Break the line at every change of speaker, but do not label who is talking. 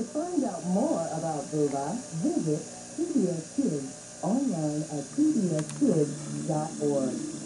To find out more about Vuva, visit PBS Kids online at pbskids.org.